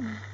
Mm.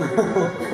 Ha ha ha.